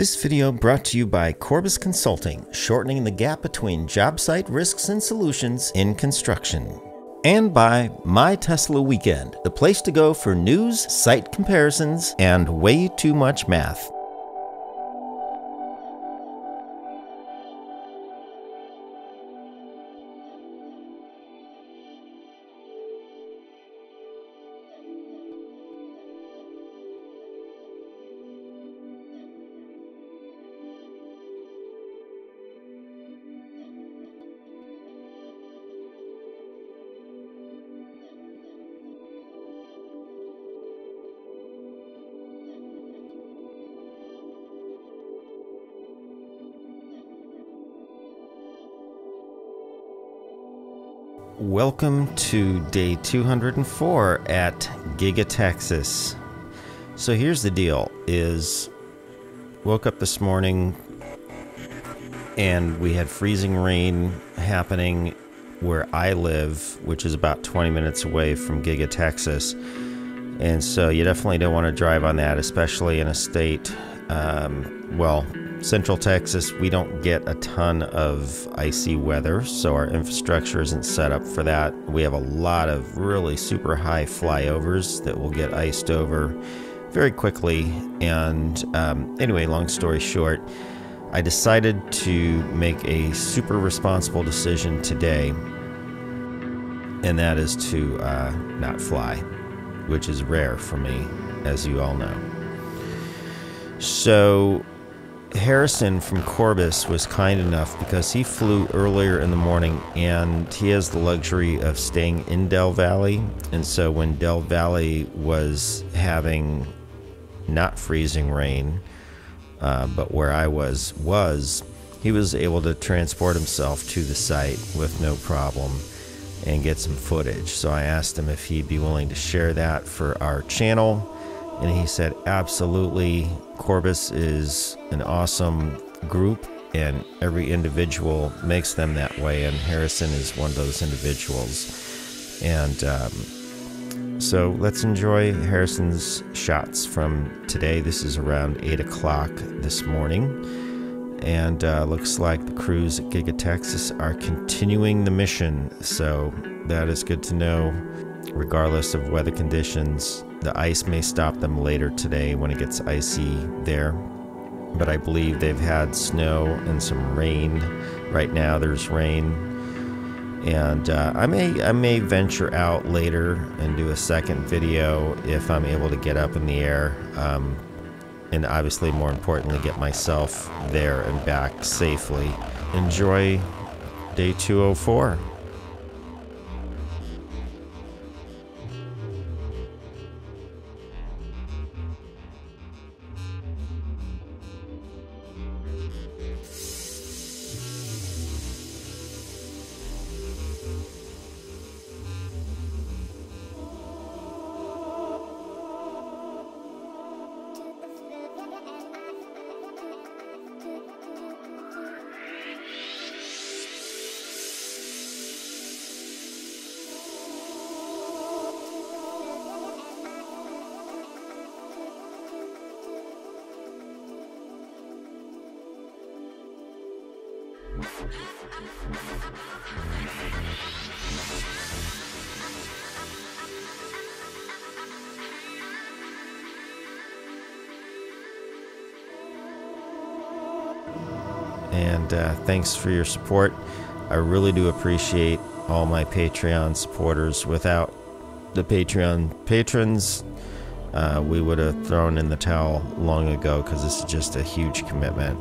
This video brought to you by Korbis Consulting, shortening the gap between job site risks and solutions in construction. And by My Tesla Weekend, the place to go for news, site comparisons, and way too much math. Welcome to day 204 at Giga Texas. So here's the deal is woke up this morning and we had freezing rain happening where I live, which is about 20 minutes away from Giga Texas. And so you definitely don't want to drive on that, especially in a state um, well, Central Texas, we don't get a ton of icy weather, so our infrastructure isn't set up for that. We have a lot of really super high flyovers that will get iced over very quickly. And um, anyway, long story short, I decided to make a super responsible decision today, and that is to uh, not fly, which is rare for me, as you all know. So Harrison from Korbis was kind enough because he flew earlier in the morning and he has the luxury of staying in Del Valle. And so when Del Valle was having not freezing rain, uh, but where I was was, he was able to transport himself to the site with no problem and get some footage. So I asked him if he'd be willing to share that for our channel. And he said, absolutely. Korbis is an awesome group, and every individual makes them that way. And Harrison is one of those individuals. And um, so let's enjoy Harrison's shots from today. This is around 8 o'clock this morning. And uh, looks like the crews at Giga Texas are continuing the mission. So that is good to know, regardless of weather conditions. The ice may stop them later today when it gets icy there, but I believe they've had snow and some rain. Right now, there's rain, and uh, I may I may venture out later and do a second video if I'm able to get up in the air, um, and obviously more importantly, get myself there and back safely. Enjoy day 204. And uh, thanks for your support. I really do appreciate all my Patreon supporters. Without the Patreon patrons, uh, we would have thrown in the towel long ago because this is just a huge commitment.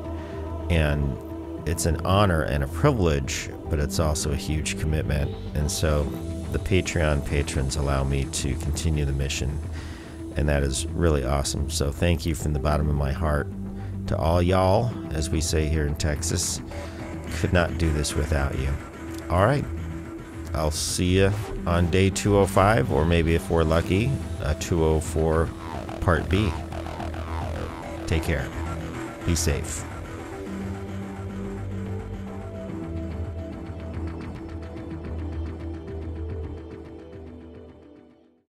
And it's an honor and a privilege, but it's also a huge commitment. And so the Patreon patrons allow me to continue the mission. And that is really awesome. So thank you from the bottom of my heart to all y'all, as we say here in Texas. Could not do this without you. All right. I'll see you on day 205, or maybe if we're lucky, uh, a 204 part B. Take care. Be safe.